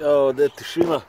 Yo, the Tsushima.